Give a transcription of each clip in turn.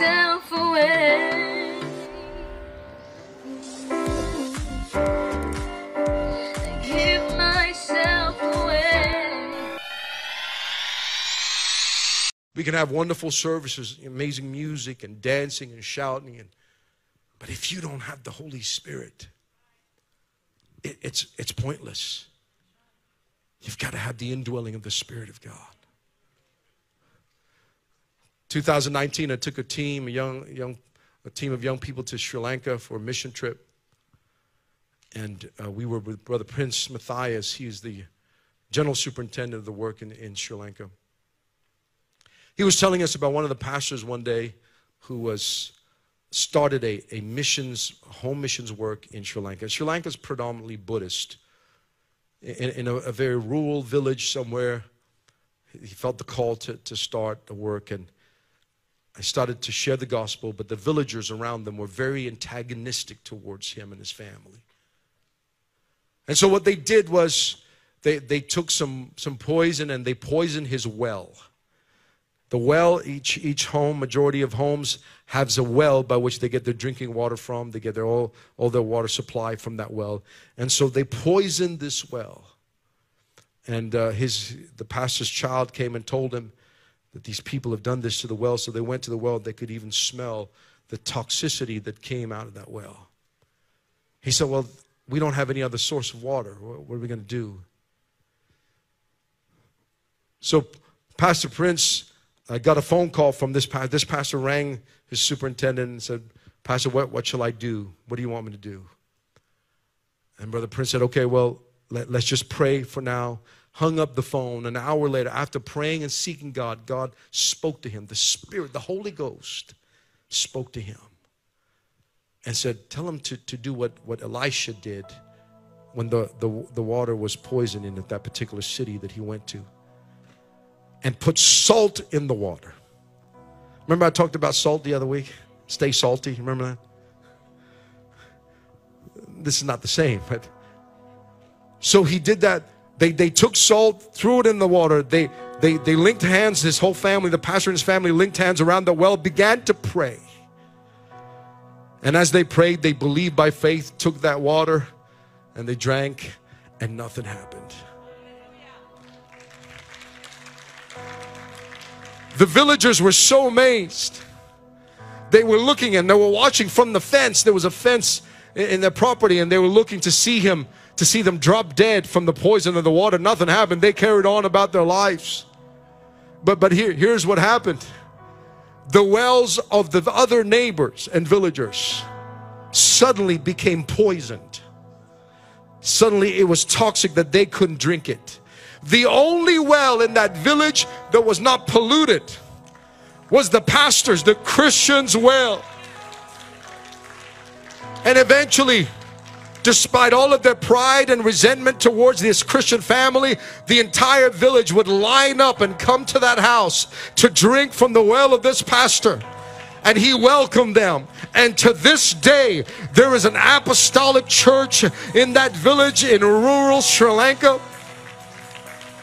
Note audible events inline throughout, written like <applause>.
myself away. We can have wonderful services, amazing music and dancing and shouting, and, but if you don't have the Holy Spirit, it, it's, it's pointless. You've got to have the indwelling of the Spirit of God. 2019, I took a team, a young, young, a team of young people to Sri Lanka for a mission trip, and uh, we were with Brother Prince Matthias. He's the general superintendent of the work in, in Sri Lanka. He was telling us about one of the pastors one day who was started a, a missions, home missions work in Sri Lanka. Sri Lanka is predominantly Buddhist. In, in a, a, very rural village somewhere, he felt the call to, to start the work and I started to share the gospel, but the villagers around them were very antagonistic towards him and his family. And so what they did was they, they took some, some poison and they poisoned his well. The well, each, each home, majority of homes, has a well by which they get their drinking water from. They get their all, all their water supply from that well. And so they poisoned this well. And uh, his, the pastor's child came and told him that these people have done this to the well. So they went to the well. They could even smell the toxicity that came out of that well. He said, Well, we don't have any other source of water. What are we going to do? So Pastor Prince I got a phone call from this pastor. This pastor rang his superintendent and said, Pastor, what, what shall I do? What do you want me to do? And Brother Prince said, Okay, well, let, let's just pray for now. Hung up the phone. An hour later, after praying and seeking God, God spoke to him. The Spirit, the Holy Ghost, spoke to him and said, Tell him to, to do what, what Elisha did when the, the, the water was poisoned in that particular city that he went to and put salt in the water. Remember, I talked about salt the other week? Stay salty. Remember that? This is not the same, but so he did that. They, they took salt, threw it in the water. They, they, they linked hands, his whole family, the pastor and his family linked hands around the well, began to pray. And as they prayed, they believed by faith, took that water, and they drank, and nothing happened. The villagers were so amazed. They were looking and they were watching from the fence. There was a fence in their property and they were looking to see him, to see them drop dead from the poison of the water. Nothing happened. They carried on about their lives. But, but here, here's what happened. The wells of the other neighbors and villagers suddenly became poisoned. Suddenly it was toxic that they couldn't drink it. The only well in that village that was not polluted was the pastor's, the Christian's well. And eventually, despite all of their pride and resentment towards this Christian family, the entire village would line up and come to that house to drink from the well of this pastor. And he welcomed them. And to this day, there is an apostolic church in that village in rural Sri Lanka.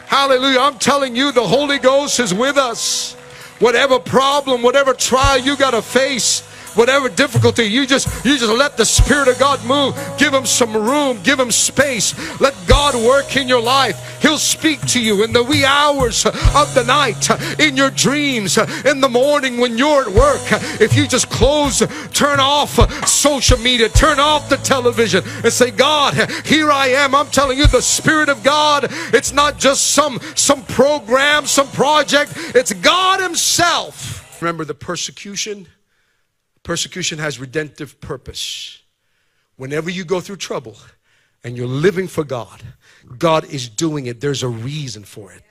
Hallelujah. I'm telling you, the Holy Ghost is with us. Whatever problem, whatever trial you got to face, whatever difficulty you just you just let the spirit of god move. Give him some room give him space. Let god work in your life. He'll speak to you in the wee hours of the night in your dreams in the morning when you're at work. If you just close turn off social media turn off the television and say god here i am. I'm telling you the spirit of god it's not just some some program some project. It's god himself. Remember the persecution Persecution has redemptive purpose. Whenever you go through trouble and you're living for God, God is doing it. There's a reason for it.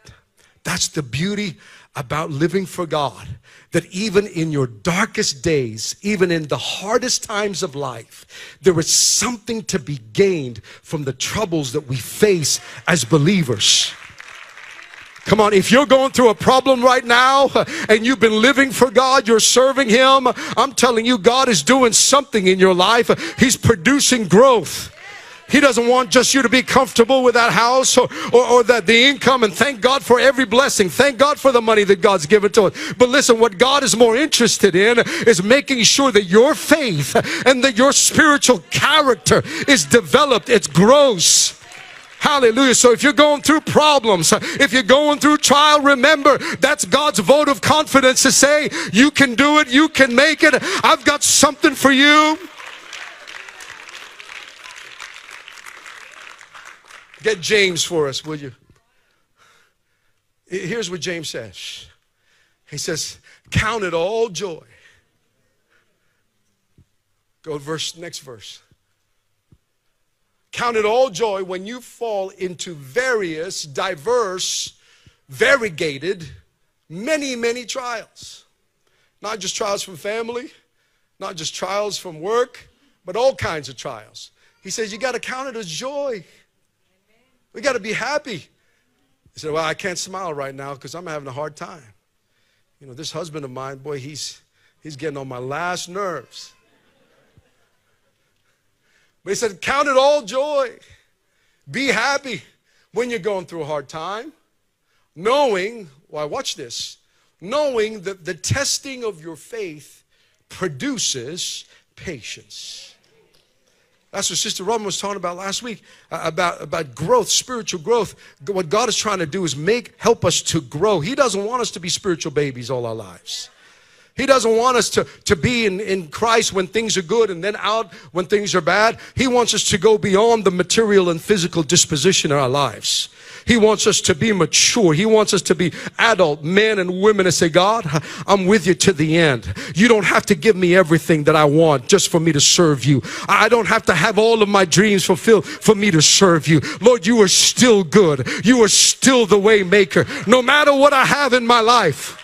That's the beauty about living for God. That even in your darkest days, even in the hardest times of life, there is something to be gained from the troubles that we face as believers. Come on, if you're going through a problem right now <laughs> and you've been living for God, you're serving Him, I'm telling you, God is doing something in your life. He's producing growth. He doesn't want just you to be comfortable with that house or, or, or that the income and thank God for every blessing. Thank God for the money that God's given to us. But listen, what God is more interested in is making sure that your faith and that your spiritual character is developed, it grows. Hallelujah. So if you're going through problems, if you're going through trial, remember that's God's vote of confidence to say, you can do it, you can make it. I've got something for you. Get James for us, will you? Here's what James says He says, Count it all joy. Go verse next verse. Count it all joy when you fall into various, diverse, variegated, many, many trials. Not just trials from family, not just trials from work, but all kinds of trials. He says, You got to count it as joy. We got to be happy. He said, Well, I can't smile right now because I'm having a hard time. You know, this husband of mine, boy, he's, he's getting on my last nerves. But he said, Count it all joy. Be happy when you're going through a hard time, knowing, why, well, watch this, knowing that the testing of your faith produces patience. That's what Sister Robin was talking about last week uh, about, about growth, spiritual growth. What God is trying to do is make help us to grow. He doesn't want us to be spiritual babies all our lives. He doesn't want us to, to be in, in Christ when things are good and then out when things are bad. He wants us to go beyond the material and physical disposition in our lives. He wants us to be mature. He wants us to be adult men and women and say, God, I'm with you to the end. You don't have to give me everything that I want just for me to serve you. I don't have to have all of my dreams fulfilled for me to serve you. Lord, you are still good. You are still the way maker. No matter what I have in my life.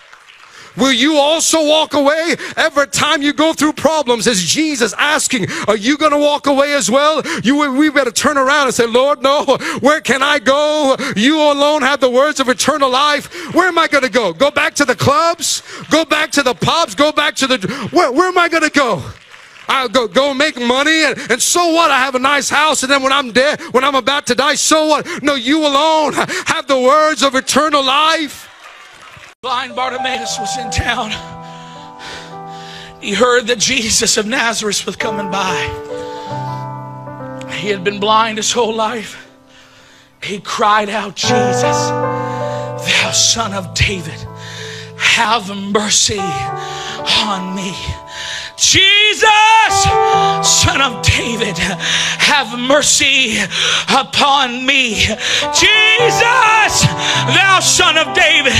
Will you also walk away every time you go through problems? Is Jesus asking, Are you going to walk away as well? You, we better turn around and say, Lord, no, where can I go? You alone have the words of eternal life. Where am I going to go? Go back to the clubs? Go back to the pubs? Go back to the. Where, where am I going to go? I'll go, go make money and, and so what? I have a nice house and then when I'm dead, when I'm about to die, so what? No, you alone have the words of eternal life. Blind Bartimaeus was in town. He heard that Jesus of Nazareth was coming by. He had been blind his whole life. He cried out, Jesus, thou son of David, have mercy on me. Jesus, son of David, have mercy upon me. Jesus, thou son of David.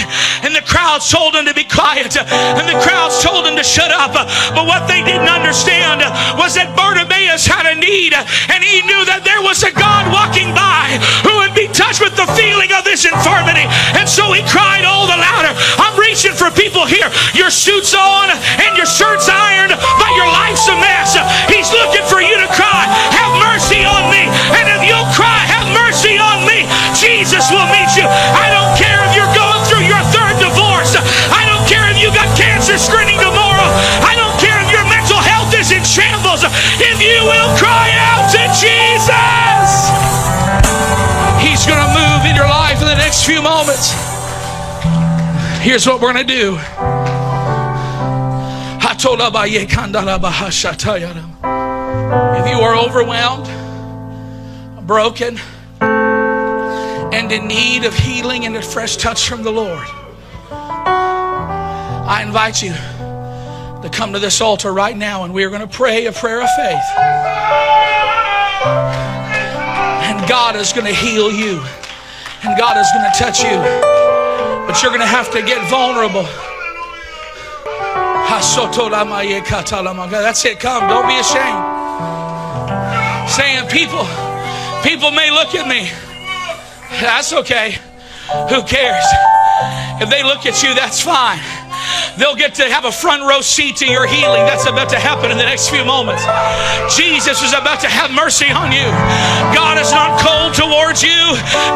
And the crowd told him to be quiet, and the crowds told him to shut up. But what they didn't understand was that Bartimaeus had a need, and he knew that there was a God walking by who would be touched with the feeling of this infirmity. And so he cried all the louder. I'm reaching for people here. Your suit's on and your shirt's ironed but your life's a mess. He's looking for you to cry, have mercy on me. And if you'll cry, have mercy on me, Jesus will meet you. I don't care if you're going through your third divorce. I don't care if you got cancer screening tomorrow. I don't care if your mental health is in shambles. If you will cry out to Jesus, He's going to move in your life in the next few moments. Here's what we're going to do. If you are overwhelmed, broken, and in need of healing and a fresh touch from the Lord, I invite you to come to this altar right now and we are going to pray a prayer of faith. And God is going to heal you, and God is going to touch you, but you're going to have to get vulnerable. That's it. Come. Don't be ashamed. Saying people, people may look at me. That's okay. Who cares? If they look at you, that's fine. They'll get to have a front row seat to your healing. That's about to happen in the next few moments. Jesus is about to have mercy on you. God is not cold towards you.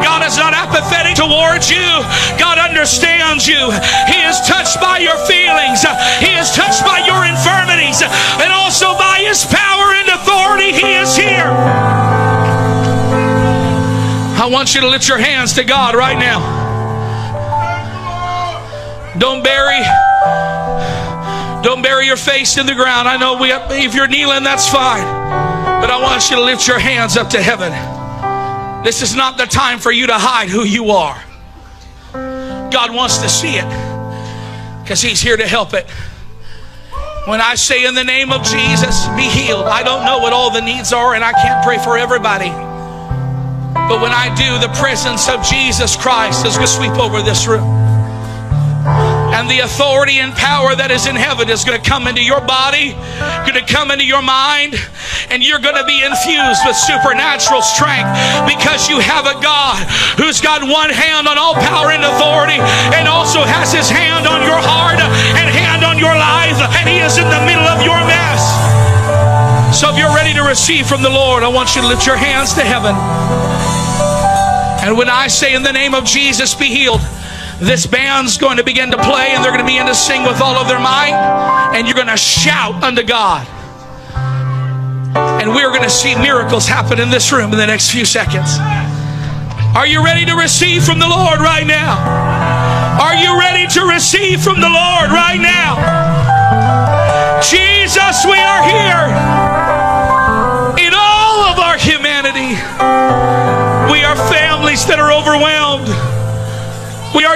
God is not apathetic towards you. God understands you. He is touched by your feelings. He is touched by your infirmities. And also by His power and authority, He is here. I want you to lift your hands to God right now. Don't bury don't bury your face in the ground. I know we if you're kneeling that's fine. But I want you to lift your hands up to heaven. This is not the time for you to hide who you are. God wants to see it because he's here to help it. When I say in the name of Jesus, be healed, I don't know what all the needs are and I can't pray for everybody. But when I do, the presence of Jesus Christ is going to sweep over this room. And the authority and power that is in heaven is going to come into your body, going to come into your mind, and you're going to be infused with supernatural strength because you have a God who's got one hand on all power and authority and also has his hand on your heart and hand on your life, and he is in the middle of your mess. So if you're ready to receive from the Lord, I want you to lift your hands to heaven. And when I say in the name of Jesus, be healed, this band's going to begin to play and they're going to begin to sing with all of their might. And you're going to shout unto God. And we're going to see miracles happen in this room in the next few seconds. Are you ready to receive from the Lord right now? Are you ready to receive from the Lord right now? Jesus, we are here.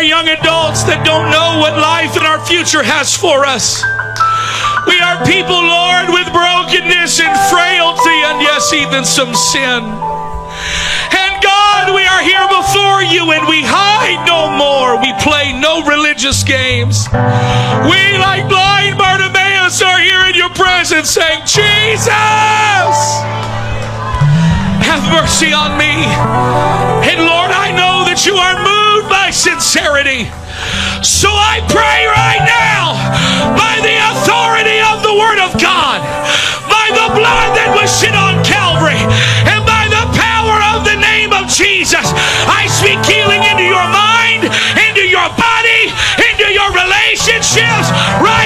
Young adults that don't know what life and our future has for us. We are people, Lord, with brokenness and frailty, and yes, even some sin. And God, we are here before you and we hide no more. We play no religious games. We, like blind Bartimaeus, are here in your presence saying, Jesus, have mercy on me. And Lord, I know that you are moved by sincerity. So I pray right now, by the authority of the Word of God, by the blood that was shed on Calvary, and by the power of the name of Jesus, I speak healing into your mind, into your body, into your relationships. Right